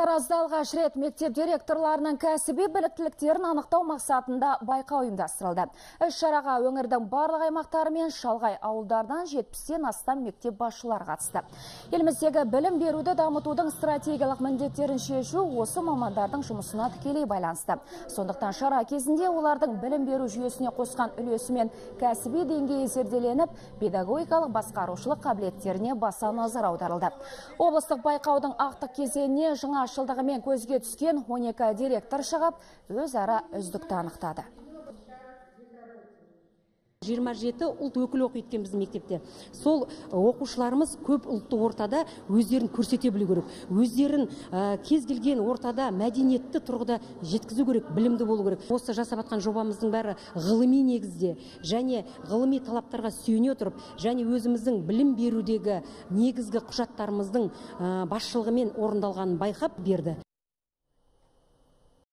Таразда алғаш рет мектеп директорларының кәсіби біліктіліктерін анықтау мақсатында байқау ұйымдастырылды. Іс шараға өңірдің барлық аймақтары мен шалғай ауылдардан 70-тен астам мектеп басшылар қатысты. Еліміздегі білім беруді дамытудың стратегиялық міндеттерін шешу осы мамандардың жұмысына тікелей байланысты. Сондықтан шара кезінде олардың білім беру жүйесіне қосқан үлесі мен кәсіби деңгейі зерделеніп, педагогикалық басқарушылық қабілеттеріне баса назар аударылды. Облыстық байқаудың ақтық кезеңіне жаңашылдығымен көзге түскен 12 директор шығып, өзара үздікті анықтады. 27 ұлт өкілі оқиды екен біздің мектепте. Сол оқушыларымыз көп ұлтты ортада өздерін көрсете білу керек. Өздерін кез келген ортада мәдениетті тұрғыда жеткізу керек білімді болу керек. Осы жасап жатқан жобамыздың бәрі ғылыми негізде және ғылыми талаптарға сүйене отырып және өзіміздің білім берудегі негізгі құжаттарымыздың басшылығымен орындалғанын байқап берді.